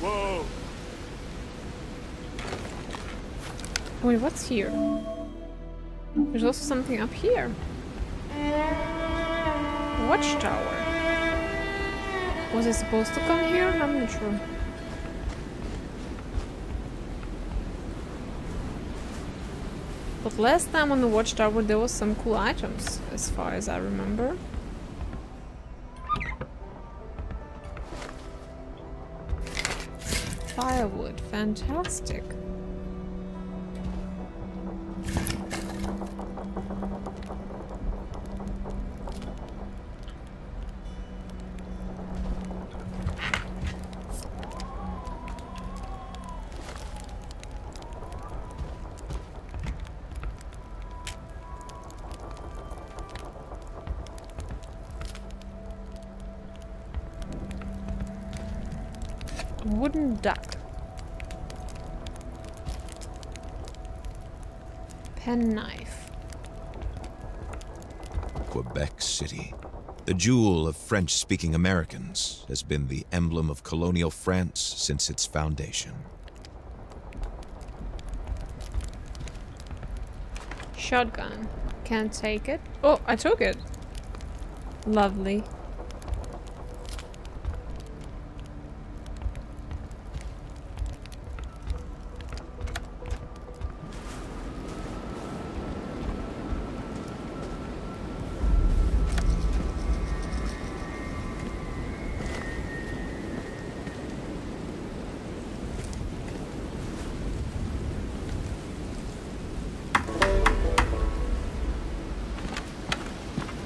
Whoa. Wait, what's here? There's also something up here. Watchtower. Was I supposed to come here? I'm not sure. But last time on the watchtower there was some cool items, as far as I remember. Firewood, fantastic. Wooden duck. Penknife. Quebec City, the jewel of French speaking Americans, has been the emblem of colonial France since its foundation. Shotgun. Can't take it. Oh, I took it. Lovely.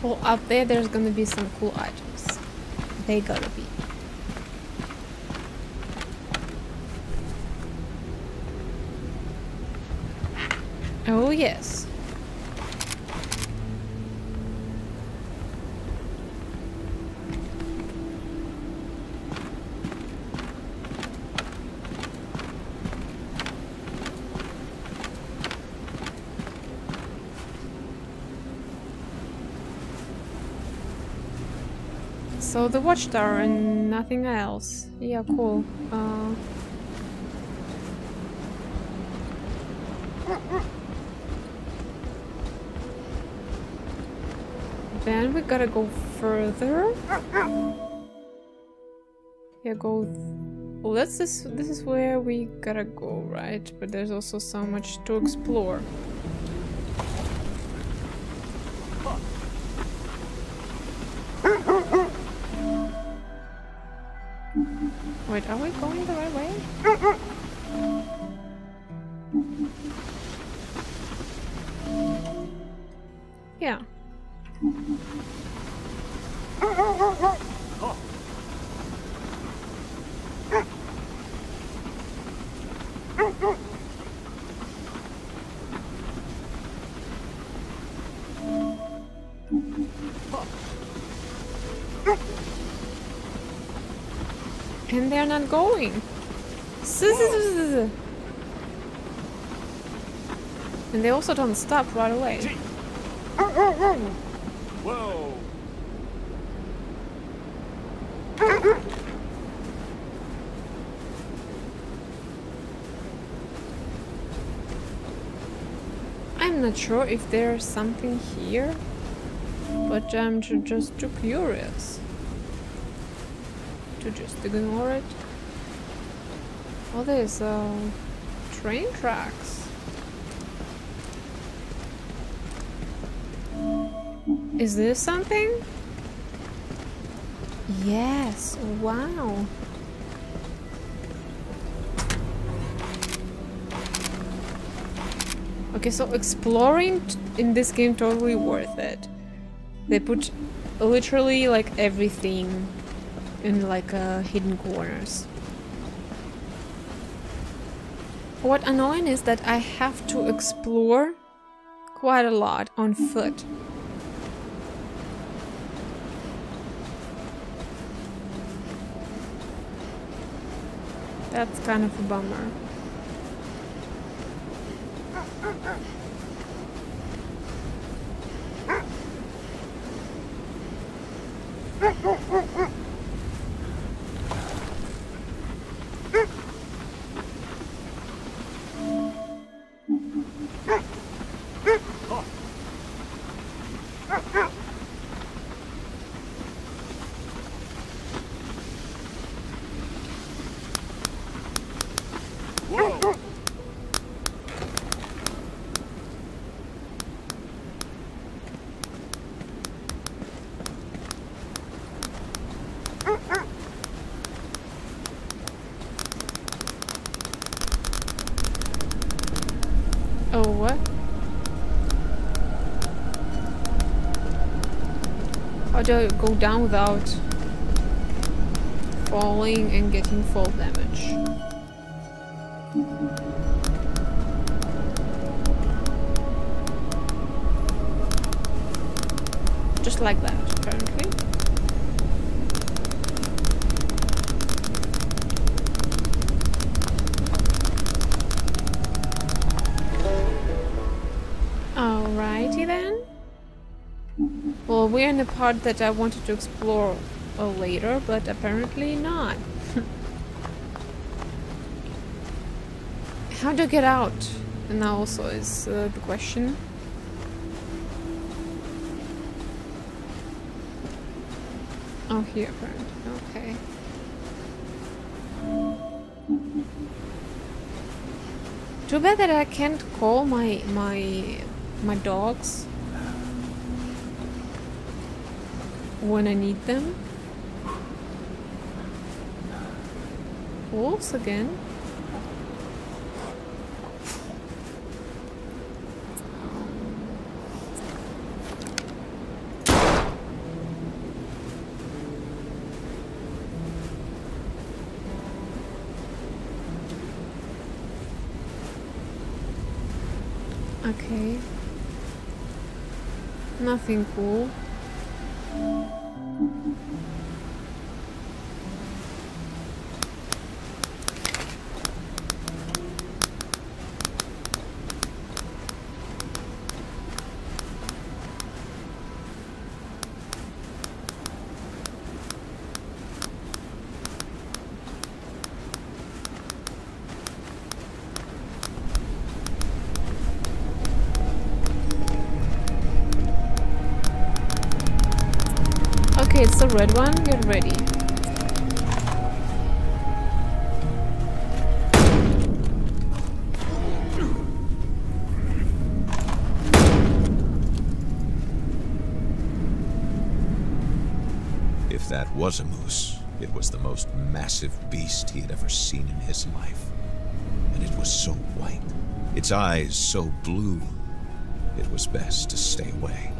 Well, up there, there's gonna be some cool items. They gotta be. Oh, yes. So the watchtower and nothing else. Yeah, cool. Uh, then we gotta go further. Yeah, go. Well, that's this. This is where we gotta go, right? But there's also so much to explore. Wait, are we going the right way? Yeah. They're not going. And they also don't stop right away. Whoa. I'm not sure if there's something here, but I'm just too curious to just ignore it. Oh, there's uh, train tracks. Is this something? Yes, wow. Okay, so exploring in this game totally worth it. They put literally like everything in like uh, hidden corners. What annoying is that I have to explore quite a lot on foot. That's kind of a bummer. Oh, what? How do I go down without falling and getting fall damage? Just like that, apparently. We're in the part that I wanted to explore uh, later, but apparently not. How do I get out? And that also is uh, the question. Oh, here apparently. Okay. Too bad that I can't call my my my dogs when I need them. Wolves again. Okay. Nothing cool. The red one. Get ready. If that was a moose, it was the most massive beast he had ever seen in his life. And it was so white, its eyes so blue, it was best to stay away.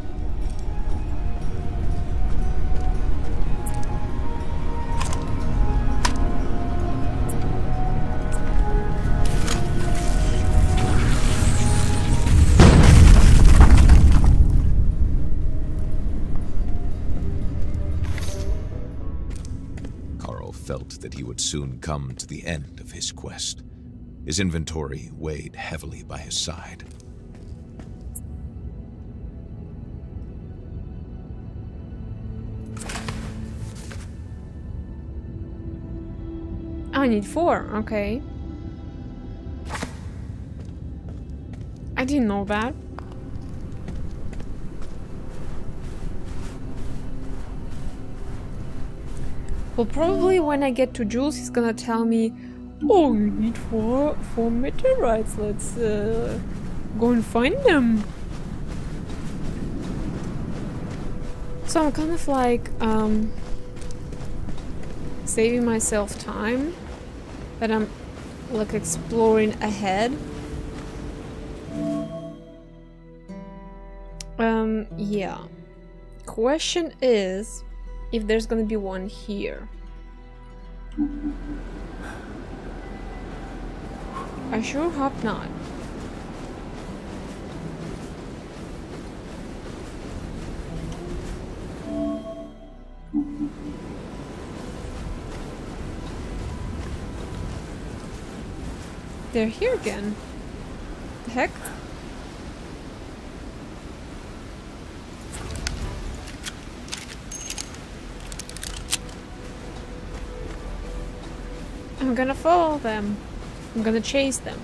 Felt that he would soon come to the end of his quest. His inventory weighed heavily by his side. I need four. Okay. I didn't know that. Well, probably when I get to Jules, he's gonna tell me, "Oh, you need four four meteorites. Let's uh, go and find them." So I'm kind of like um, saving myself time but I'm like exploring ahead. Um, yeah. Question is if there's gonna be one here. I sure hope not. They're here again. The heck? I'm gonna follow them. I'm gonna chase them.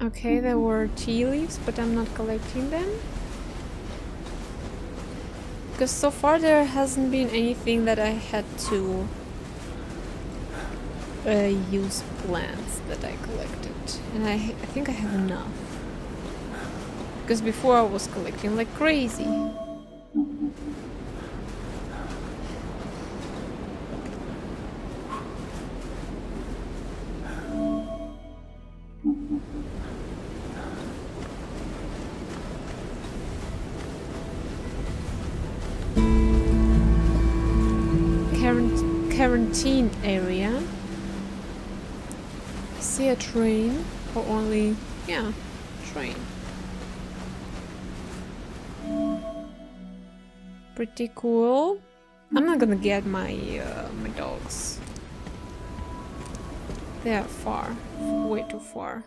Okay, there were tea leaves, but I'm not collecting them. Because so far there hasn't been anything that I had to uh, use plants that I collected. And I, I think I have enough. Because before I was collecting like crazy. quarantine area. See a train or only, yeah, Pretty cool. I'm not gonna get my uh, my dogs. They are far, way too far.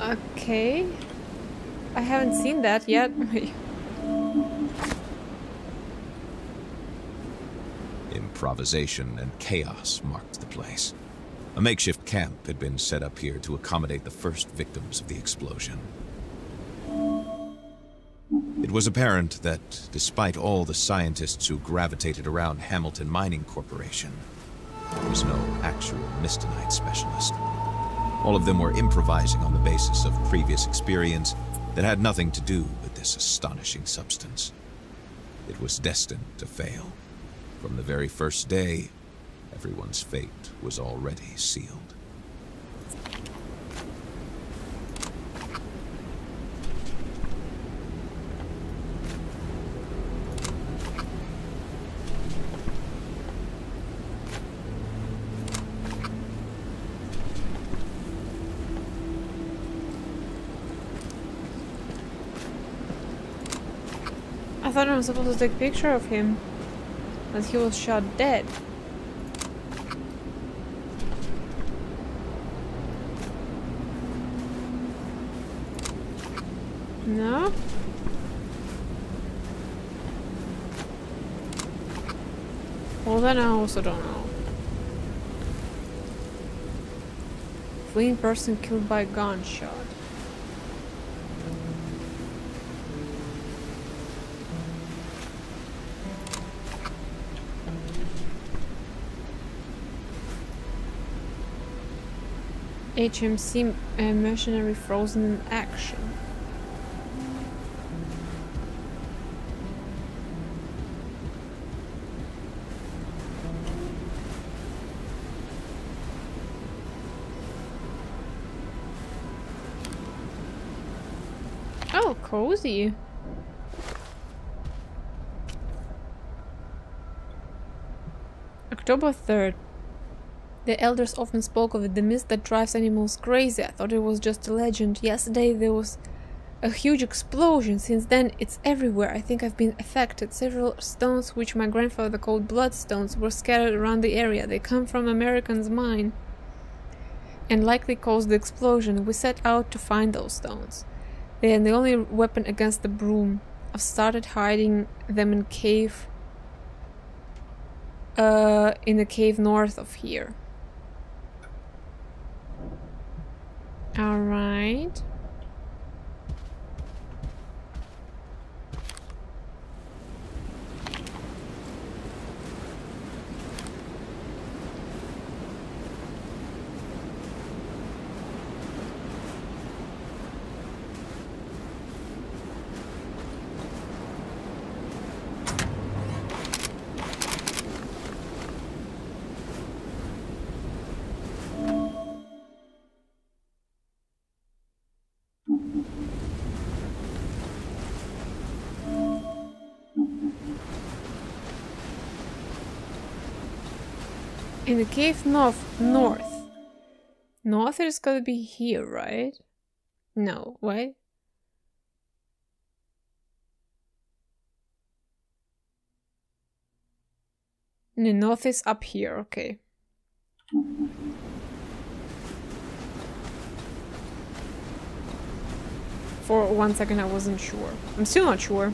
Okay. I haven't seen that yet. Improvisation and chaos marked the place. A makeshift camp had been set up here to accommodate the first victims of the explosion. It was apparent that, despite all the scientists who gravitated around Hamilton Mining Corporation, there was no actual Mistonite specialist. All of them were improvising on the basis of previous experience that had nothing to do with this astonishing substance. It was destined to fail. From the very first day, everyone's fate was already sealed. I thought I was supposed to take a picture of him. But he was shot dead. No? Well then I also don't know. Fleeing person killed by gunshot. HMC uh, mercenary frozen in action. Oh, cozy. October 3rd. The elders often spoke of it, the mist that drives animals crazy. I thought it was just a legend. Yesterday there was a huge explosion. Since then, it's everywhere. I think I've been affected. Several stones, which my grandfather called bloodstones, were scattered around the area. They come from American's mine and likely caused the explosion. We set out to find those stones. They are the only weapon against the Brume. I've started hiding them in cave uh, in the cave north of here. All right. The cave north, north. North is gonna be here, right? No, wait. The north is up here, okay. For one second I wasn't sure. I'm still not sure.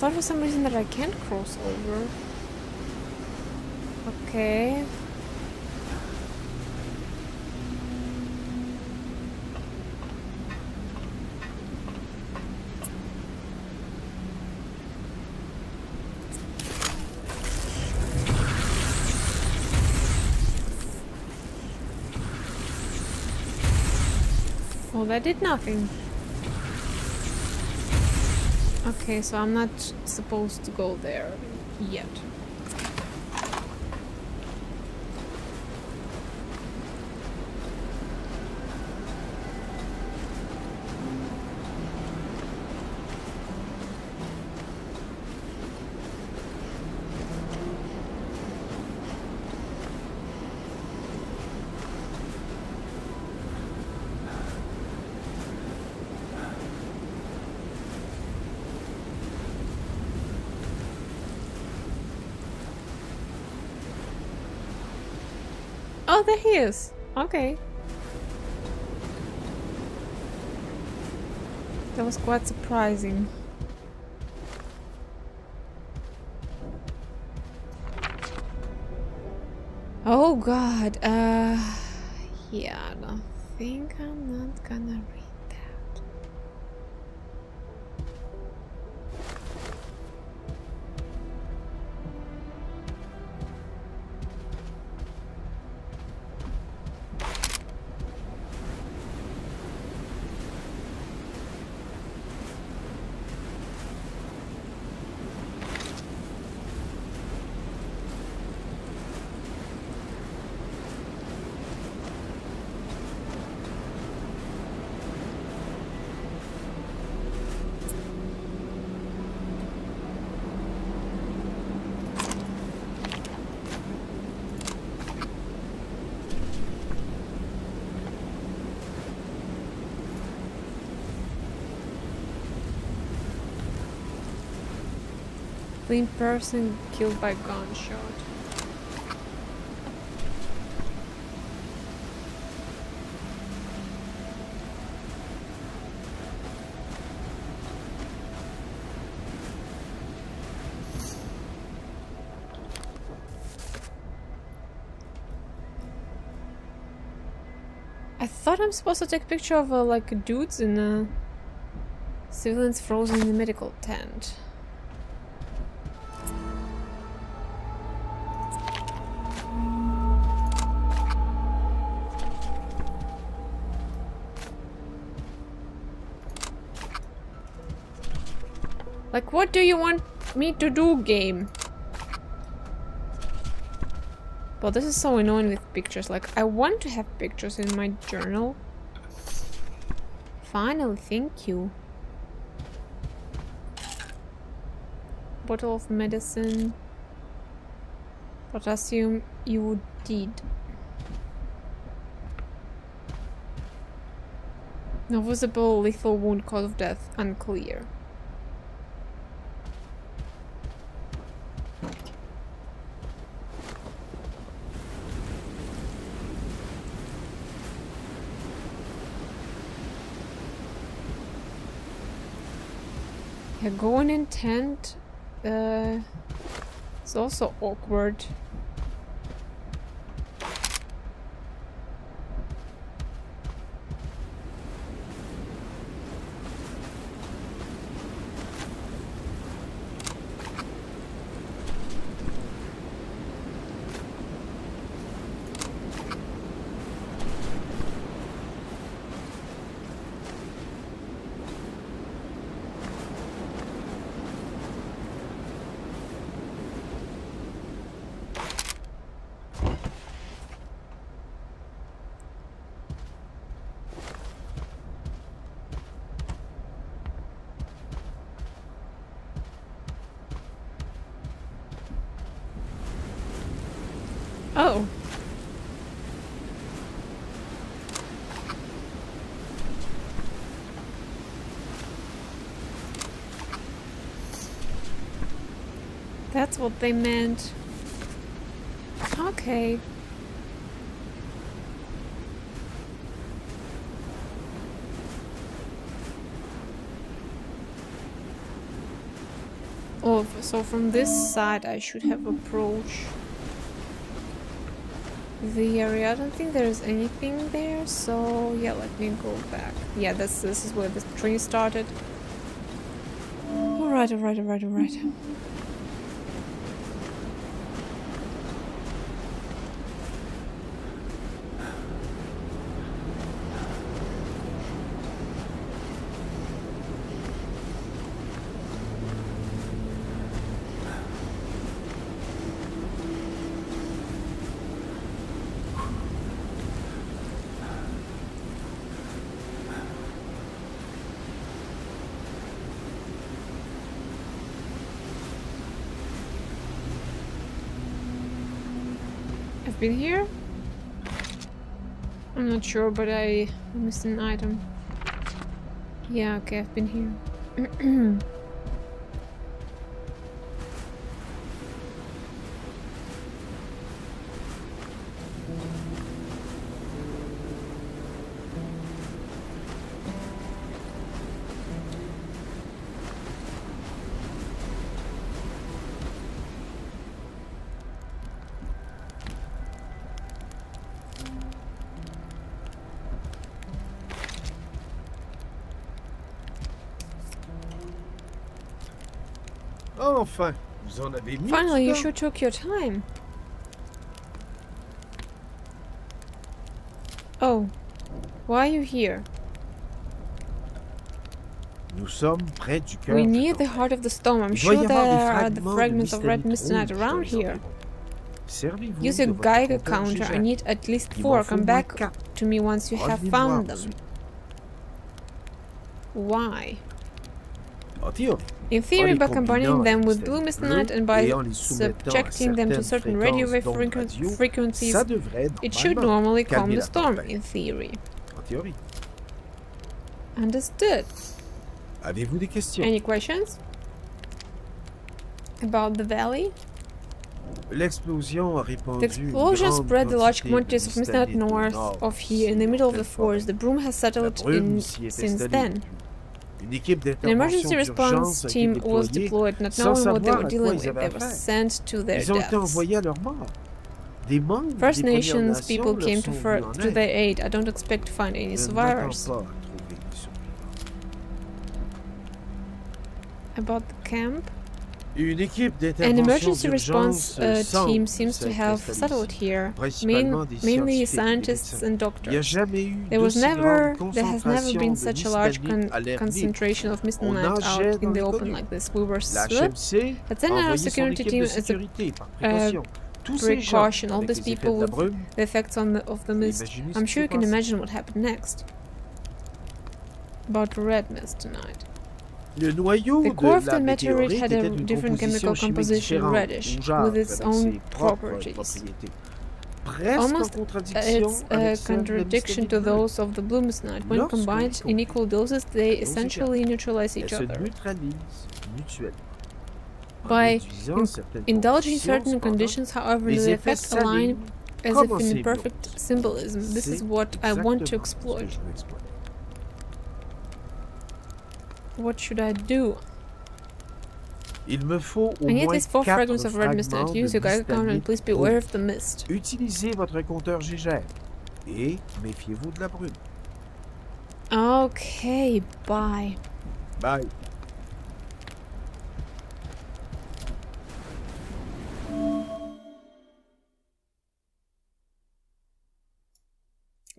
Thought for some reason that I can't cross over. Okay. Well, that did nothing. Okay, so I'm not supposed to go there yet. Oh, there he is. Okay. That was quite surprising. Oh god, uh... Yeah, I don't think I'm not gonna Clean person killed by gunshot. I thought I'm supposed to take a picture of uh, like dudes in uh, civilians frozen in the medical tent. Like, what do you want me to do, game? Well, this is so annoying with pictures. Like, I want to have pictures in my journal. Finally, thank you. Bottle of medicine. Potassium you iodide. No visible lethal wound cause of death unclear. Going in tent uh, it's also awkward. Oh. That's what they meant. Okay. Oh, so from this side I should have approached the area. I don't think there's anything there, so yeah, let me go back. Yeah, this this is where the tree started. Alright, alright, alright, alright. Been here? I'm not sure, but I missed an item. Yeah, okay, I've been here. Enfin, vous en avez mis Finally, du you temps. sure took your time. Oh, why are you here? Nous sommes près du cœur. We're near the heart of the storm. I'm Il doit y sure there are the fragments of red mystérite mistonite rouge around here. Use de your Geiger counter. I need at least four. Come back moins to me once you have Revenez me voir found them. Why? En théorie, In theory, by combining them with mistonite and by et en les soumettant à subjecting them to certain radio wave fréquences d'ondes frequen- radio, frequencies, it should normally calm the storm, in theory. Understood. Avez-vous des questions Any questions? About the valley? The explosion spread the large quantities of au north of here, in the middle of the forest. The Brume has settled in since then. Depuis. Une équipe An emergency response d'urgence a été team was deployed, not knowing what they were dealing with. They were sent to their Ils ont été deaths. envoyés à leur mort. Des membres First Nations people came to, to their aid. I don't expect to find any Je ne m'attends survivors. pas à trouver des survivants. About the camp? An emergency response uh, team seems to have settled here, main, mainly scientifiques et des scientists and Il n'y a doctors. There was never, there has never been such a large con- à l'air libre. concentration of nageait out in the open like this. We were swept But then our security team as a sécurité par précaution. Tous ces gens, precaution, all these people with the effects on the, of the mist. I'm sure you can imagine what happened next. About red mistonite. Le noyau The core of the meteorite had a different chemical composition chimique composition, différente, reddish, with its own properties. Almost uh, it's a avec celles de la contradiction to those of the blue mistonite. When combined in equal doses, they essentially neutralize each other. neutralisent mutuellement. En By in- Indulging certain conditions, however, the effects align as if in perfect symbolism. This is what I want to exactement ce que exploit. Je veux exploiter. What should I do? Il me faut au I need moins these four fragments of red fragments mistonite. Use your counter and please beware of the mist. Utilisez votre compteur Geiger et méfiez-vous de la brume. Okay, bye. Bye.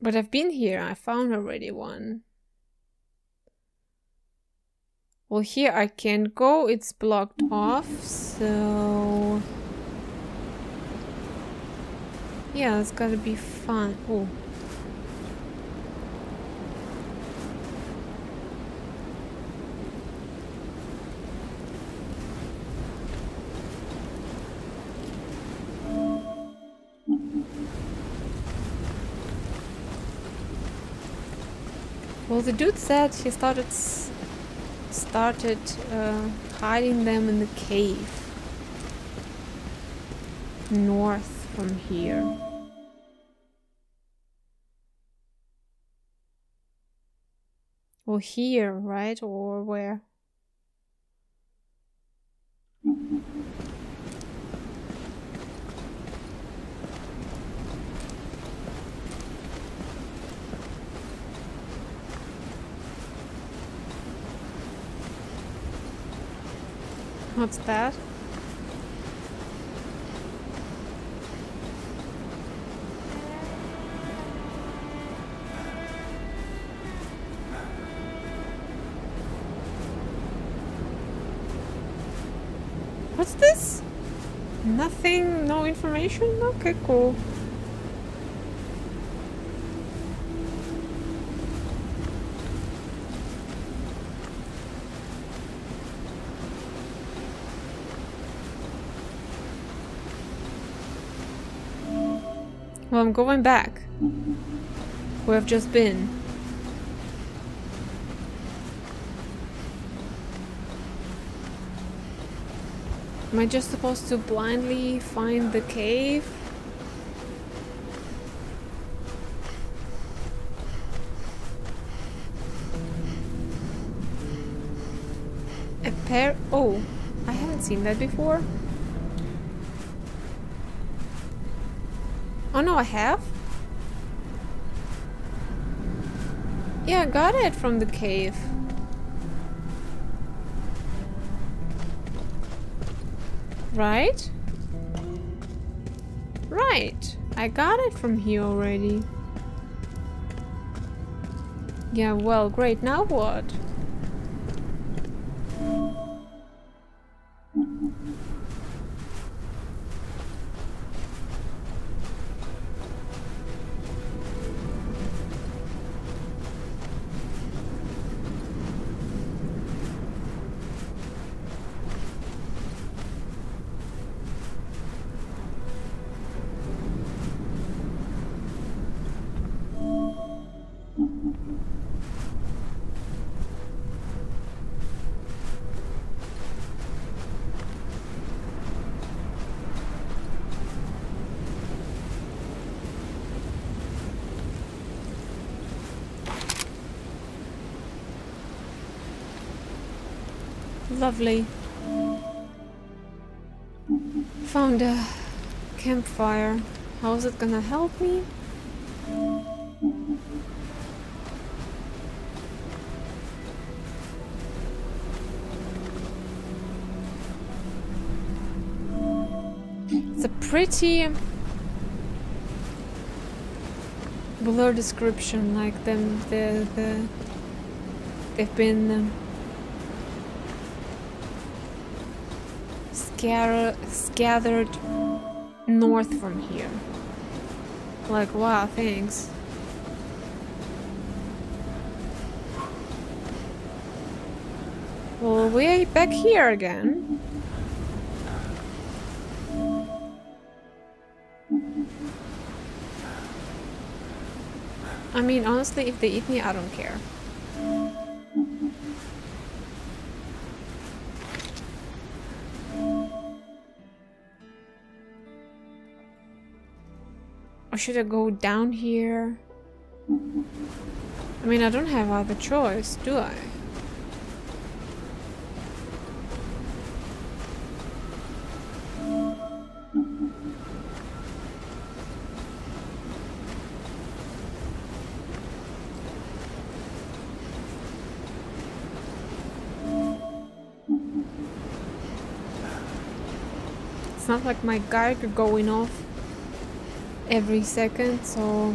But I've been here. I found already one. Well, here I can't go. It's blocked off, so... Yeah, it's gotta be fun. Oh. Well, the dude said he started started uh, hiding them in the cave north from here. Or here, right? Or where? What's that? What's this? Nothing? No information? Okay, cool. I'm going back. Where I've just been. Am I just supposed to blindly find the cave? A pair- oh, I haven't seen that before. Oh no, I have? Yeah, I got it from the cave. Right? Right. I got it from here already. Yeah, well, great. Now what? Lovely. Found a campfire. How is it gonna help me? It's a pretty blur description, like them, the the they've been. Um, Scattered north from here. Like, wow, thanks. Well, we're back here again. I mean, honestly, if they eat me, I don't care. Or should I go down here? I mean, I don't have other choice, do I? It's not like my Geiger going off every second, so